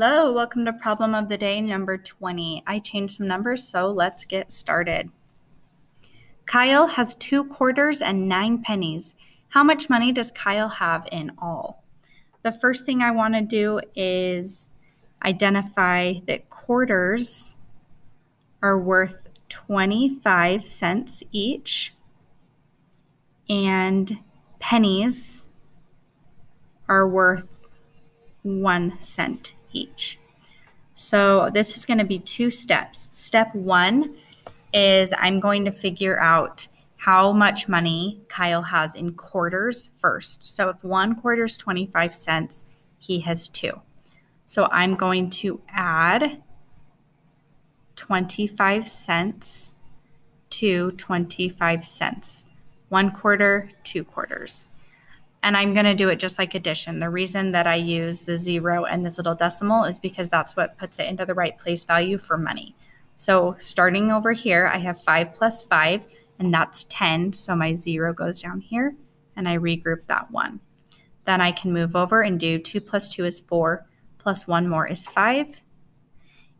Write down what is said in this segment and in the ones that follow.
Hello, welcome to problem of the day number 20. I changed some numbers, so let's get started. Kyle has two quarters and nine pennies. How much money does Kyle have in all? The first thing I want to do is identify that quarters are worth 25 cents each and pennies are worth one cent each. So this is going to be two steps. Step one is I'm going to figure out how much money Kyle has in quarters first. So if one quarter is 25 cents, he has two. So I'm going to add 25 cents to 25 cents. One quarter, two quarters and I'm going to do it just like addition. The reason that I use the zero and this little decimal is because that's what puts it into the right place value for money. So starting over here, I have 5 plus 5, and that's 10. So my 0 goes down here, and I regroup that 1. Then I can move over and do 2 plus 2 is 4, plus 1 more is 5.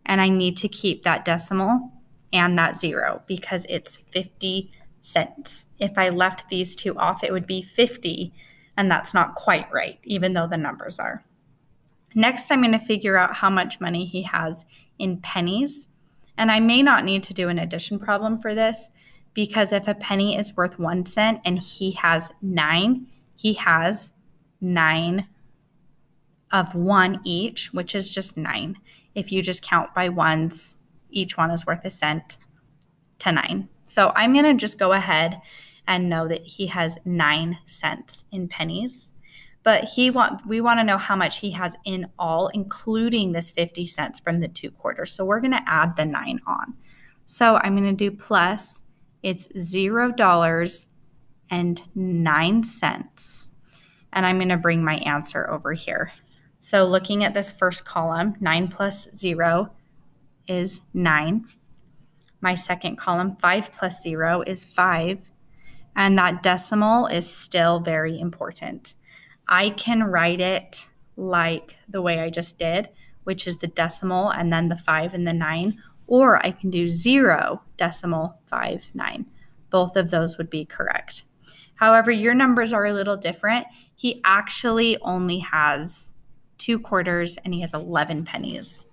And I need to keep that decimal and that 0 because it's 50 cents. If I left these two off, it would be 50 and that's not quite right, even though the numbers are. Next, I'm going to figure out how much money he has in pennies. And I may not need to do an addition problem for this because if a penny is worth one cent and he has nine, he has nine of one each, which is just nine. If you just count by ones, each one is worth a cent to nine. So I'm going to just go ahead and know that he has nine cents in pennies. But he want we want to know how much he has in all, including this 50 cents from the two quarters. So we're going to add the nine on. So I'm going to do plus, it's zero dollars and nine cents. And I'm going to bring my answer over here. So looking at this first column, 9 plus 0 is 9. My second column, 5 plus 0 is 5 and that decimal is still very important. I can write it like the way I just did, which is the decimal and then the 5 and the 9, or I can do 0 decimal 5 9. Both of those would be correct. However, your numbers are a little different. He actually only has two quarters and he has 11 pennies.